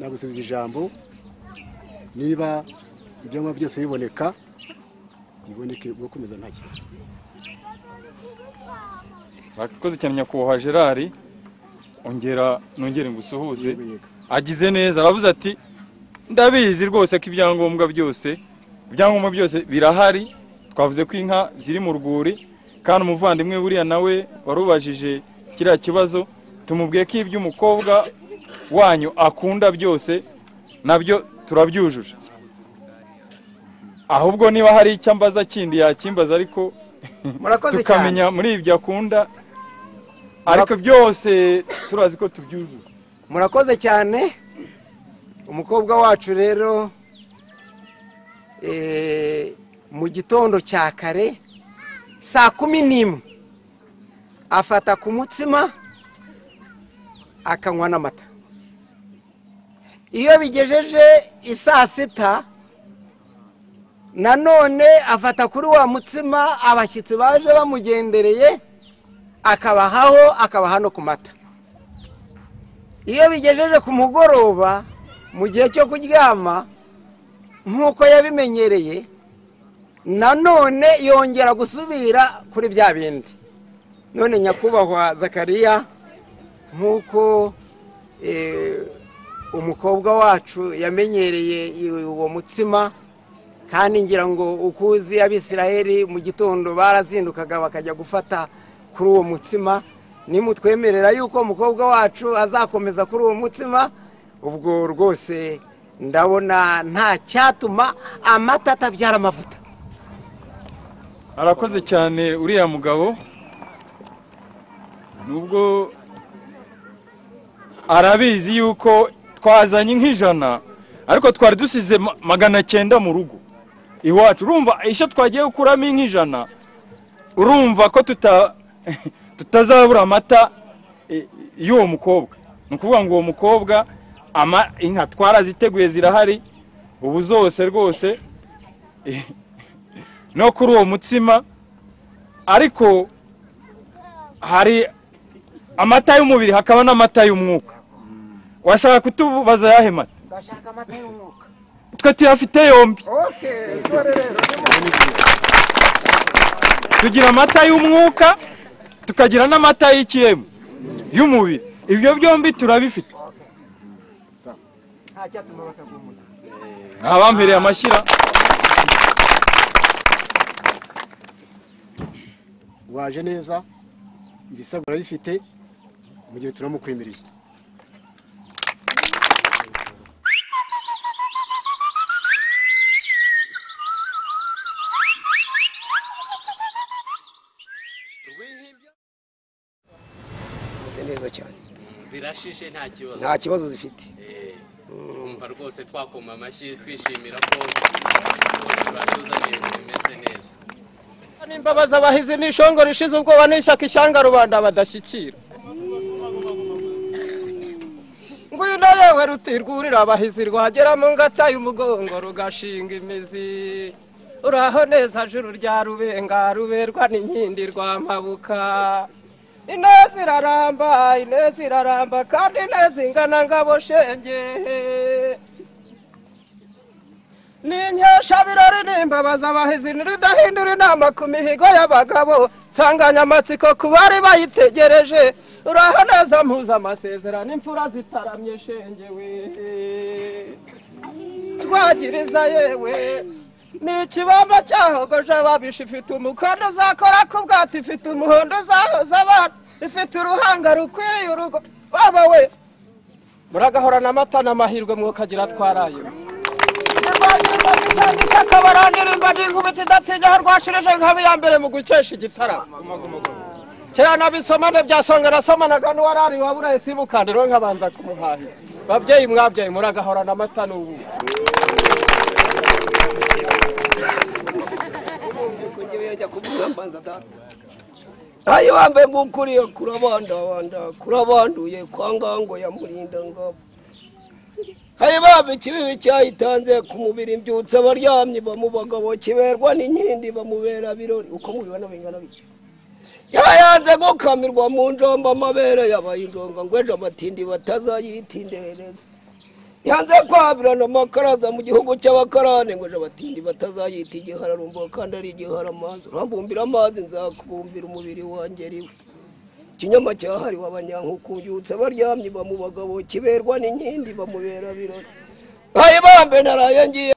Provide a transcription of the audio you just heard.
nagusubiza ijambo. Niba ibyangombwa byose biboneka biboneke gukomeza nta kibazo. Murakoze cyane nyakubahwa Gerard ongera nongere Yego, yego. agize neza aravuze ati ndabizi rwose ko ibyangombwa byose ibyangombwa byose birahari. Twavuze ko inka ziri mu rwuri kandi umuvandimwe buriya nawe warubajije kiriya kibazo. Tumubwiye ko iby'umukobwa wanyu akunda byose na byo turabyujuje. Ahubwo niba hari icyo ambaza kindi yakimbaza ariko tukamenya muri ibyo akunda. Ariko byose turazi ko tubyujuje. Murakoze cyane. Umukobwa wacu rero eh, mu gitondo cya kare saa kumi n'imwe. Afata ku mutsima akanywa n'amata. Iyo bigejeje isaa sita nanone afata kuri wa mutsima abashyitsi baje bamugendereye akabahaho akabaha no ku mata. Iyo bigejeje ku mugoroba mu gihe cyo kuryama nk'uko yabimenyereye nanone yongera gusubira kuri bya bindi. None nyakubahwa zakariya nk'uko eh, umukobwa wacu yamenyereye uwo mutsima kandi ngira ngo uko uzi abisiraheli mu gitondo barazindukaga bakajya gufata kuri uwo mutsima. Nimutwemerera yuko umukobwa wacu azakomeza kuri uwo mutsima ubwo rwose ndabona nta cyatuma amata atabyara amavuta. Arakoze cyane uriya mugabo nubwo arabizi yuko twazanye nk'ijana ariko twari dusize ma- magana cyenda mu rugo. Iwacu urumva ishyo twagiye gukuramo nk'ijana urumva ko tuta tutazabura amata eh, y'uwo mukobwa. Ni ukuvuga ngo uwo mukobwa inka twaraziteguye zirahari. Ubu zose rwose no kuri uwo mutsima. Ariko hari amata y'umubiri hakaba n'amata y'umwuka. Washaka kutubaza yahe mata ndashaka amata y'umwuka twe tuyafite yombi. Tugira amata y'umwuka tukagira n'amata y'ikiremu. Y'umubiri. Ibyo byombi turabifite. Abampereye amashyira waje neza ibisabwa urabifite mu gihe turamukwemereye neza cyane. Zirashishe nta kibazo? Nta kibazo zifite. Urumva rwose twakoma amashyi twishimira ko bose batuzaniye bimeze neza. N'imbabazi abahizi n'ishongo rishize ubwoba n'ishyaka ishyanga rubanda badashyikira. Ngwino yewe rutirwurira abahizi rwagera mu ngata y'umugongo rugashinga imizi. Uraho neza juru rya rubenga ruberwa n'inkindi rwa mpabuka ineza iraramba ineza iraramba kandi ineza ingana ngabo shenge. N'inkeshabirori n'imbabazi abahizi ntiridahindura inama ku mihigo y'abagabo. Nsanganyamatsiko ku bari bayitegereje. Uraho neza mpuza amasezerano imfura zitaramye shengewe rwagiriza yewe. Ni ikibamba cyahogoje ababisha ifite umukondo uzakora ku bwato ifite umuhondo uzahoza abana ifite uruhanga rukwiriye urugo baba we muragahorana amata n'amahirwe mwokagira iya mbere mu gukesha igitaramo nabisomane byasonga nasomanaga n'uwarari waburaye simukandiro nkabanza kumuhahira babyeyi mwabyeyi muragahorana amata n'ubu ayo wambaye ngukuriye kurabandabanda kurabanduye kwa ngango ya murinda ngabo hari baba ikibibi cyayitanze ku mubiri mbyutse abaryamye bagabo kiberwa n'inkindi bamubera birori. Uko mubibona bingana bityo? Yayanze gukamirwa mu njomba amabere yabaye injonga ngo ejo amatindi batazayitinderereza yanze kwabirana amakaraza mu gihugu cy'abakarane ngo abatindi batazayita igihararumbo kandi ari igiharamazi urambumbira amazi nzakubumbira umubiri wanjye riwe. Ikinyoma cyahariwe abanyankukubyutse baryamye ba mu bagabo kiberwa n'inkindi bamubera birori. Ayi bambe naraye ngiye